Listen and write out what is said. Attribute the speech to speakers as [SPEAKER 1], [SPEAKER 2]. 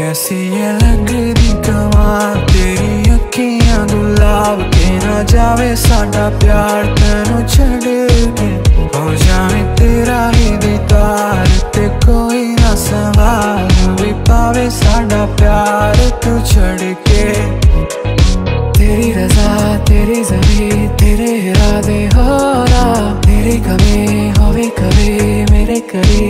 [SPEAKER 1] कैसी ये लगदी कमाल तेरी अखियां गुलाब के ना जावे साडा प्यार तेनू छड़ के हो जावे तेरा ही दीदार ते कोई ना सवाल भी पावे साडा प्यार तू छड़ के तेरी रजा तेरी जमी तेरे इरादे हो रहा तेरी कमी होवे कभी मेरे करीब रहे